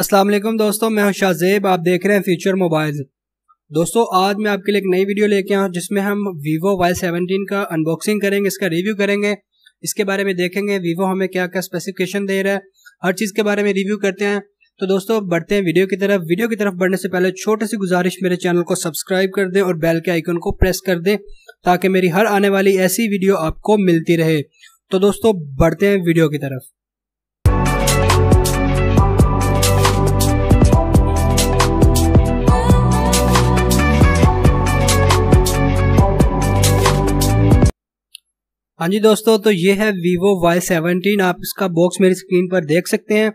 अस्सलाम वालेकुम दोस्तों, मैं हूँ शाहजेब, आप देख रहे हैं फ्यूचर मोबाइल दोस्तों, आज मैं आपके लिए एक नई वीडियो लेके आया हूँ, जिसमें हम वीवो वाई सेवनटीन का अनबॉक्सिंग करेंगे, इसका रिव्यू करेंगे। इसके बारे में देखेंगे वीवो हमें क्या क्या स्पेसिफिकेशन दे रहा है, हर चीज़ के बारे में रिव्यू करते हैं। तो दोस्तों, बढ़ते हैं वीडियो की तरफ़। वीडियो की तरफ़ बढ़ने से पहले छोटी सी गुजारिश, मेरे चैनल को सब्सक्राइब कर दें और बेल के आइकन को प्रेस कर दें, ताकि मेरी हर आने वाली ऐसी वीडियो आपको मिलती रहे। तो दोस्तों, बढ़ते हैं वीडियो की तरफ़। हाँ जी दोस्तों तो ये है वीवो वाई सेवनटीन आप इसका बॉक्स मेरी स्क्रीन पर देख सकते हैं।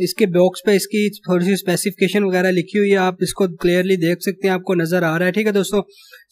इसके बॉक्स पे इसकी थोड़ी सी स्पेसिफिकेशन वगैरह लिखी हुई है। आप इसको क्लियरली देख सकते हैं, आपको नज़र आ रहा है। ठीक है दोस्तों,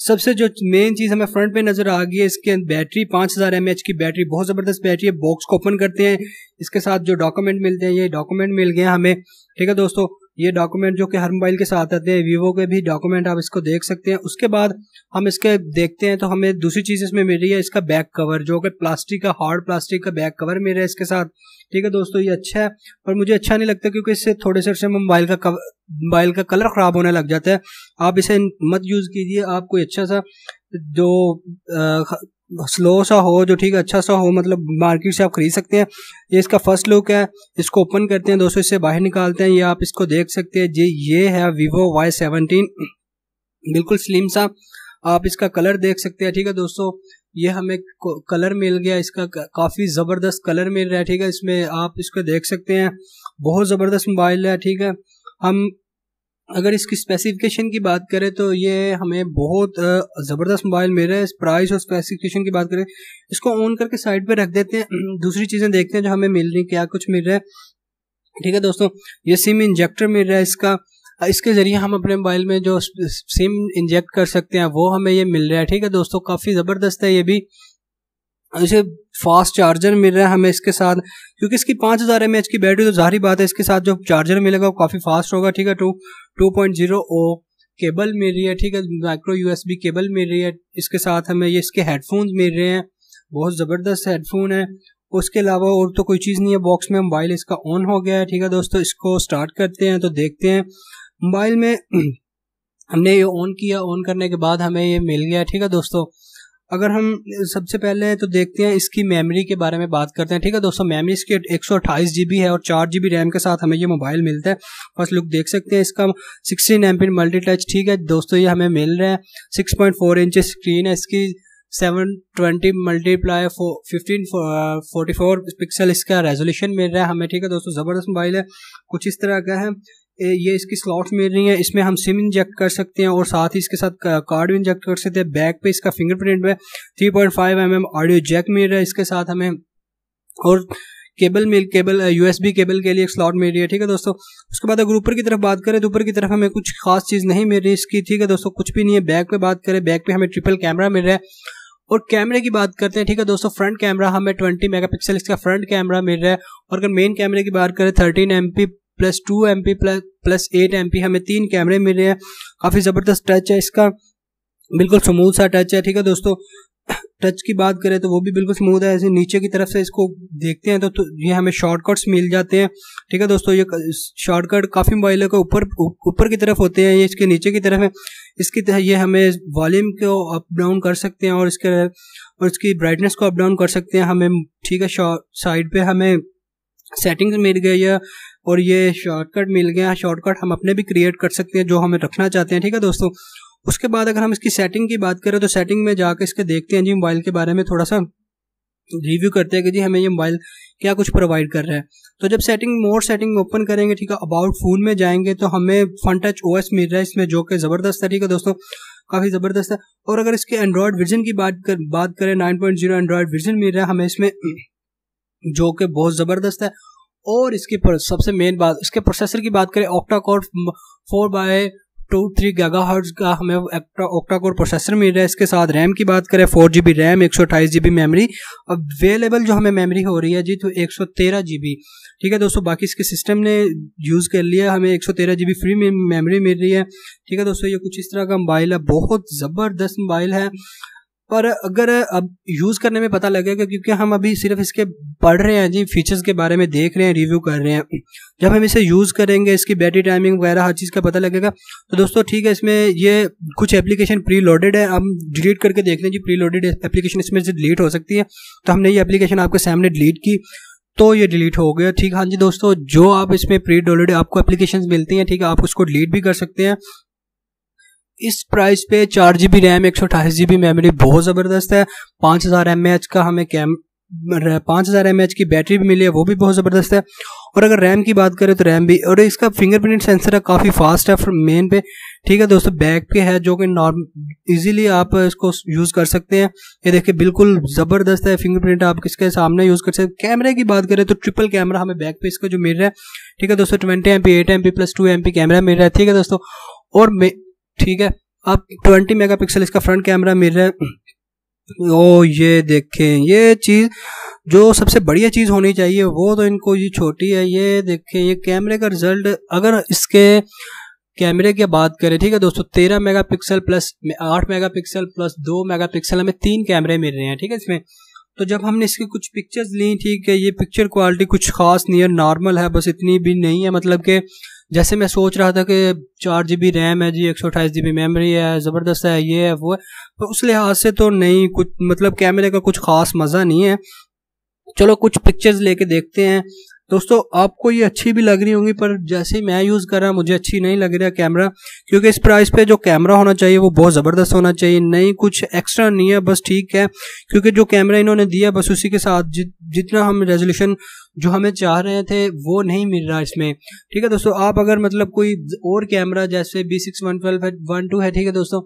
सबसे जो मेन चीज़ हमें फ्रंट पे नज़र आ गई है, इसके बैटरी पाँच हज़ार एमएच की बैटरी बहुत ज़बरदस्त बैटरी है। बॉक्स को ओपन करते हैं। इसके साथ जो डॉक्यूमेंट मिलते हैं, ये डॉक्यूमेंट मिल गए हमें। ठीक है दोस्तों ये डॉक्यूमेंट जो कि हर मोबाइल के साथ आते हैं वीवो के भी डॉक्यूमेंट आप इसको देख सकते हैं। उसके बाद हम इसके देखते हैं तो हमें दूसरी चीज़ इसमें मिल रही है, इसका बैक कवर जो कि प्लास्टिक का हार्ड प्लास्टिक का बैक कवर मिल रहा है इसके साथ। ठीक है दोस्तों, ये अच्छा है, पर मुझे अच्छा नहीं लगता क्योंकि इससे थोड़े से मोबाइल का मोबाइल का कलर ख़राब होने लग जाता है। आप इसे मत यूज़ कीजिए, आप कोई अच्छा सा जो स्लो सा हो, जो ठीक अच्छा सा हो मतलब मार्केट से आप खरीद सकते हैं। ये इसका फ़र्स्ट लुक है। इसको ओपन करते हैं दोस्तों, इससे बाहर निकालते हैं। ये आप इसको देख सकते हैं। जी, ये है वीवो वाई सेवनटीन बिल्कुल स्लिम सा। आप इसका कलर देख सकते हैं। ठीक है दोस्तों, ये हमें कलर मिल गया। इसका काफ़ी ज़बरदस्त कलर मिल रहा है। ठीक है, इसमें आप इसको देख सकते हैं। बहुत ज़बरदस्त मोबाइल है। ठीक है, हम अगर इसकी स्पेसिफिकेशन की बात करें तो ये हमें बहुत ज़बरदस्त मोबाइल मिल रहा है। प्राइस और स्पेसिफिकेशन की बात करें, इसको ऑन करके साइड पे रख देते हैं। दूसरी चीज़ें देखते हैं जो हमें मिल रही क्या कुछ मिल रहा है। ठीक है दोस्तों, ये सिम इंजेक्टर मिल रहा है इसका। इसके ज़रिए हम अपने मोबाइल में जो सिम इंजेक्ट कर सकते हैं, वो हमें ये मिल रहा है। ठीक है दोस्तों, काफ़ी ज़बरदस्त है ये भी। इसे फास्ट चार्जर मिल रहा है हमें इसके साथ, क्योंकि इसकी पाँच हज़ार एम की बैटरी तो ज़ाहिर बात है, इसके साथ जो चार्जर मिलेगा वो काफ़ी फास्ट होगा, ठीक है two two point zero O cable मिल रही है, ठीक है माइक्रो यूएसबी केबल मिल रही है, इसके साथ हमें ये इसके हेडफोन्स मिल रहे हैं, बहुत ज़बरदस्त हेडफोन है, उसके अलावा और तो कोई चीज़ नहीं है बॉक्स में मोबाइल इसका ऑन हो गया है, ठीक है, दोस्तों, इसको स्टार्ट करते हैं तो देखते हैं मोबाइल में हमने ये ऑन किया ऑन करने के बाद हमें ये मिल गया, ठीक है, दोस्तों अगर हम सबसे पहले तो देखते हैं इसकी मेमोरी के बारे में बात करते हैं। ठीक है दोस्तों मेमोरी इसकी एक सौ है और चार जी रैम के साथ हमें ये मोबाइल मिलता है। फ़र्स्ट लुक देख सकते हैं इसका। Sixteen M pin multi touch ठीक है। दोस्तों, ये हमें मिल रहा है। Six point four inch screen है इसकी। Seven twenty multiply fifteen forty four pixel इसका रेजोल्यूशन मिल रहा है हमें। ठीक है दोस्तों, ज़बरदस्त मोबाइल है। कुछ इस तरह का है। ये इसकी स्लॉट्स मिल रही हैं। इसमें हम सिम इंजेक्ट कर सकते हैं और साथ ही इसके साथ कार्ड भी इंजेक्ट कर सकते हैं। बैक पे इसका फिंगरप्रिंट में three point five M M audio jack मिल रहा है। इसके साथ हमें और केबल मिल केबल यूएसबी केबल के लिए एक स्लॉट मिल रही है। ठीक है दोस्तों? उसके बाद अगर ऊपर की तरफ़ बात करें तो ऊपर की तरफ़ हमें कुछ खास चीज़ नहीं मिल रही इसकी। ठीक है दोस्तों? कुछ भी नहीं है। बैक पे बात करें, बैक पे हमें ट्रिपल कैमरा मिल रहा है। और कैमरे की बात करते हैं, ठीक है दोस्तों? फ्रंट कैमरा हमें 20 मेगापिक्सल इसका फ्रंट कैमरा मिल रहा है। और अगर मेन कैमरे की बात करें 13 M plus two M P plus plus eight M P हमें तीन कैमरे मिल हैं। काफ़ी ज़बरदस्त टच है इसका। बिल्कुल स्मूथ सा टच है ठीक है दोस्तों? टच की बात करें तो वो भी बिल्कुल स्मूथ है। ऐसे नीचे की तरफ़ से इसको देखते हैं तो, तो ये हमें शॉर्टकट्स मिल जाते हैं ठीक है दोस्तों? ये शॉर्टकट काफ़ी मोबाइलों के ऊपर ऊपर की तरफ़ होते हैं। ये इसके नीचे की तरफ़ है। इसकी तरह ये हमें वॉल्यूम को अप डाउन कर सकते हैं और इसके और इसकी ब्राइटनेस को अप डाउन कर सकते हैं। हमें ठीक है साइड पर हमें सेटिंग्स मिल गई है। और ये शॉर्टकट मिल गया। शॉर्टकट हम अपने भी क्रिएट कर सकते हैं, जो हमें रखना चाहते हैं, ठीक है दोस्तों? उसके बाद अगर हम इसकी सेटिंग की बात करें तो सेटिंग में जाकर इसके देखते हैं जी मोबाइल के बारे में थोड़ा सा रिव्यू करते हैं कि जी, हमें ये मोबाइल क्या कुछ प्रोवाइड कर रहा है। तो जब सेटिंग मोर सेटिंग ओपन करेंगे, ठीक है अबाउट फ़ोन में जाएँगे तो हमें फन टच ओएस मिल रहा है इसमें, जो कि ज़बरदस्त है, ठीक है दोस्तों? काफ़ी ज़बरदस्त है। और अगर इसके एंड्रॉयड वर्जन की बात कर, बात करें nine point zero Android version मिल रहा है, हमें इसमें, जो कि बहुत ज़बरदस्त है। और इसकी सबसे मेन बात, इसके प्रोसेसर की बात करें octa core four by two three giga hertz का हमें ऑक्टा कोर प्रोसेसर मिल रहा है। इसके साथ रैम की बात करें फोर जी बी रैम एक सौ अट्ठाईस जी बी मेमरी अवेलेबल जो हमें मेमरी हो रही है जी तो एक सौ तेरह जी बी ठीक है दोस्तों, बाकी इसके सिस्टम ने यूज़ कर लिया हमें एक सौ तेरह जी बी फ्री मेमरी मिल रही है। ठीक है दोस्तों, ये कुछ इस तरह का मोबाइल है, बहुत ज़बरदस्त मोबाइल है। पर अगर अब यूज़ करने में पता लगेगा, क्योंकि हम अभी सिर्फ़ इसके पढ़ रहे हैं जी फीचर्स के बारे में देख रहे हैं रिव्यू कर रहे हैं। जब हम इसे यूज़ करेंगे, इसकी बैटरी टाइमिंग वगैरह हर चीज़ का पता लगेगा तो दोस्तों ठीक है, इसमें ये कुछ एप्लीकेशन प्री लोडेड है। हम डिलीट करके देख लें जी प्री लोडेड एप्लीकेशन इसमें से डिलीट हो सकती है। तो हमने ये एप्लीकेशन आपके सामने डिलीट की तो ये डिलीट हो गया। ठीक हाँ जी, दोस्तों, जो आप इसमें प्री डाउनलोड आपको एप्लीकेशन मिलती हैं, ठीक है, आप उसको डिलीट भी कर सकते हैं। इस प्राइस पे चार जी बी रैम एक सौ अठाईस जी बी मेमोरी बहुत ज़बरदस्त है। पाँच हज़ार एम एच का हमें कैम पाँच हज़ार एम एच की बैटरी भी मिली है, वो भी बहुत ज़बरदस्त है। और अगर रैम की बात करें तो रैम भी और इसका फिंगरप्रिंट सेंसर है, काफ़ी फास्ट है मेन पे। ठीक है दोस्तों बैक पे है जो कि नॉर्म इजीली आप इसको यूज़ कर सकते हैं। ये देखिए, बिल्कुल ज़बरदस्त है फिंगरप्रिंट आप किसके सामने यूज़ कर सकते हैं। कैमरे की बात करें तो ट्रिपल कैमरा हमें बैक पे इसका जो मिल रहा है। ठीक है दोस्तों twenty M P eight M P plus two M P camera मिल रहा है। ठीक है दोस्तों, और ठीक है। आप 20 मेगापिक्सल इसका फ्रंट कैमरा मिल रहा है। ओ, ये देखें, ये चीज़ जो सबसे बढ़िया चीज़ होनी चाहिए, वो तो इनको ये छोटी है, ये देखें, ये कैमरे का रिज़ल्ट अगर इसके कैमरे की बात करें, ठीक है दोस्तों, तेरह मेगापिक्सल प्लस आठ मेगापिक्सल प्लस दो मेगापिक्सल हमें तीन कैमरे मिल रहे हैं, ठीक है इसमें। तो जब हमने इसकी कुछ पिक्चर्स ली, ठीक है, ये पिक्चर क्वालिटी कुछ खास नहीं है नॉर्मल है, बस इतनी भी नहीं है मतलब कि जैसे मैं सोच रहा था कि चार जी बी रैम है जी, एक सौ अट्ठाईस जी बी मेमरी है, ज़बरदस्त है, ये है, वो है। पर उस लिहाज से तो नहीं, कुछ मतलब कैमरे का कुछ खास मज़ा नहीं है। चलो कुछ पिक्चर्स लेके देखते हैं। दोस्तों आपको ये अच्छी भी लग रही होंगी पर जैसे ही मैं यूज़ कर रहा मुझे अच्छी नहीं लग रहा कैमरा क्योंकि इस प्राइस पे जो कैमरा होना चाहिए वो बहुत ज़बरदस्त होना चाहिए। नहीं कुछ एक्स्ट्रा नहीं है बस ठीक है क्योंकि जो कैमरा इन्होंने दिया बस उसी के साथ जि, जितना हम रेजोल्यूशन जो हमें चाह रहे थे वो नहीं मिल रहा इसमें। ठीक है दोस्तों आप अगर मतलब कोई और कैमरा जैसे B six one twelve one two है ठीक है दोस्तों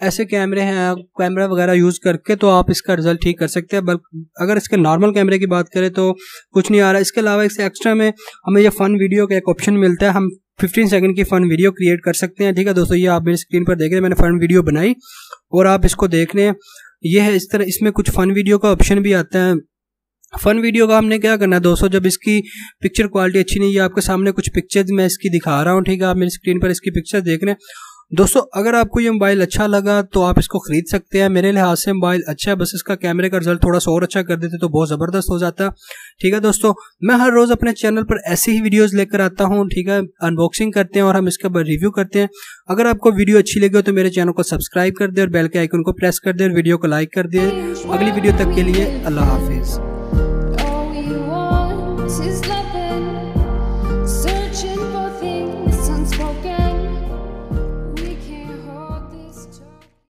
ऐसे कैमरे हैं, कैमरा वगैरह यूज़ करके तो आप इसका रिज़ल्ट ठीक कर सकते हैं, बल्कि अगर इसके नॉर्मल कैमरे की बात करें तो कुछ नहीं आ रहा। इसके अलावा इससे एक्स्ट्रा में हमें ये फ़न वीडियो का एक ऑप्शन मिलता है, हम 15 सेकंड की फ़न वीडियो क्रिएट कर सकते हैं। ठीक है दोस्तों, ये आप मेरी स्क्रीन पर देख रहे हैं, मैंने फ़न वीडियो बनाई और आप इसको देख रहे हैं ये है इस तरह, इसमें कुछ फ़न वीडियो का ऑप्शन भी आता है। फन वीडियो का हमने क्या करना है दोस्तों, जब इसकी पिक्चर क्वालिटी अच्छी नहीं है, आपके सामने कुछ पिक्चर्स मैं इसकी दिखा रहा हूँ। ठीक है, आप मेरी स्क्रीन पर इसकी पिक्चर देख रहे हैं। दोस्तों, अगर आपको ये मोबाइल अच्छा लगा तो आप इसको खरीद सकते हैं। मेरे लिहाज से मोबाइल अच्छा है, बस इसका कैमरे का रिज़ल्ट थोड़ा सा और अच्छा कर देते तो बहुत ज़बरदस्त हो जाता। ठीक है दोस्तों, मैं हर रोज़ अपने चैनल पर ऐसी ही वीडियोस लेकर आता हूँ। ठीक है अनबॉक्सिंग करते हैं और हम इसके रिव्यू करते हैं। अगर आपको वीडियो अच्छी लगी हो तो मेरे चैनल को सब्सक्राइब कर दे और बेल के आइकन को प्रेस कर दे और वीडियो को लाइक कर दे। अगली वीडियो तक के लिए अल्लाह हाफिज़।